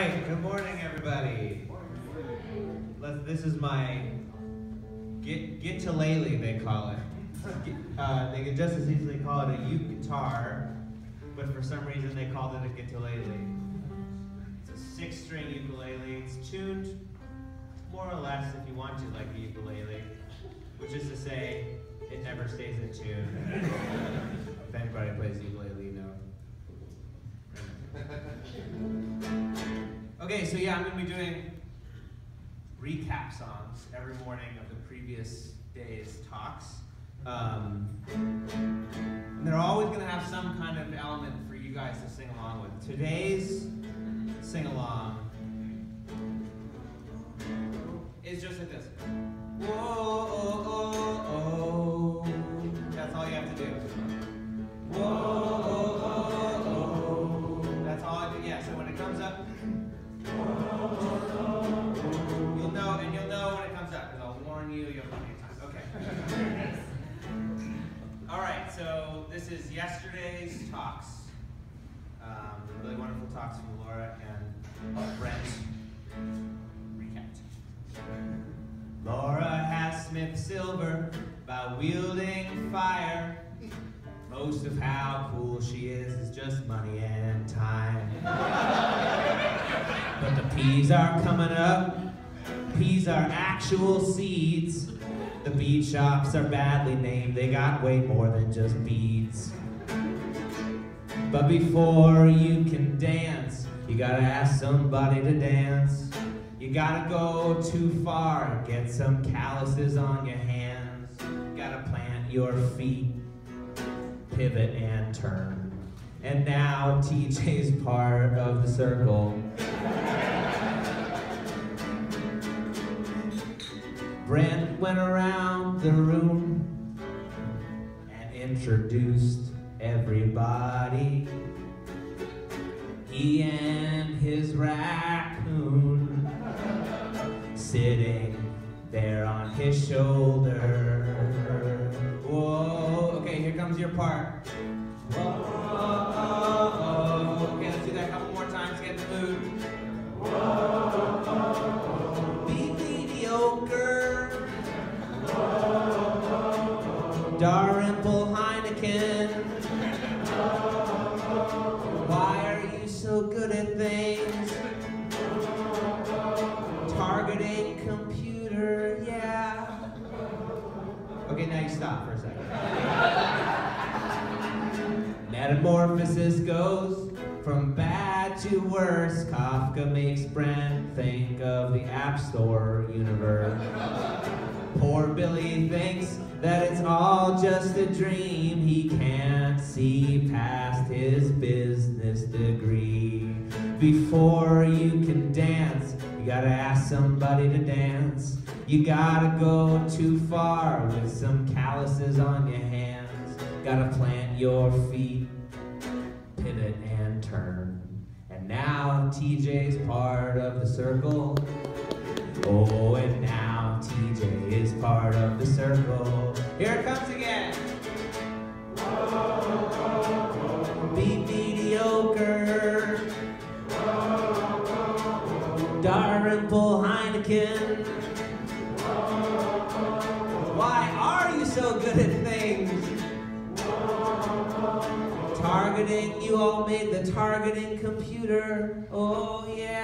right, good morning, everybody. Let's, this is my get guitalele, they call it. Uh, they could just as easily call it a uke guitar, but for some reason they called it a ukulele. It's a six-string ukulele. It's tuned more or less, if you want to, like a ukulele, which is to say, it never stays in tune. if anybody plays ukulele, Okay, so yeah, I'm going to be doing recap songs every morning of the previous day's talks. Um, and they're always going to have some kind of element for you guys to sing along with. Today's so this is yesterday's talks. Um, really wonderful talks from Laura and Brent. Recap. Laura has Smith Silver by wielding fire. Most of how cool she is is just money and time. but the peas are coming up. Peas are actual seeds. The bead shops are badly named. They got way more than just beads. But before you can dance, you gotta ask somebody to dance. You gotta go too far and get some calluses on your hands. You gotta plant your feet, pivot and turn. And now TJ's part of the circle. Brent went around the room and introduced everybody. He and his raccoon sitting there on his shoulder. Whoa, okay, here comes your part. Whoa, Heineken. Why are you so good at things? Targeting computer, yeah. Okay, now you stop for a second. Metamorphosis goes from bad to worse. Kafka makes Brent think of the App Store universe. Poor Billy thinks that it's all just a dream. He can't see past his business degree. Before you can dance, you gotta ask somebody to dance. You gotta go too far with some calluses on your hands. Gotta plant your feet, pivot and turn. And now TJ's part of the circle. Oh, and now TJ is part of the circle. Here it comes again. Be mediocre. Dalrymple Heineken. Why are you so good at things? Targeting, you all made the targeting computer. Oh, yeah.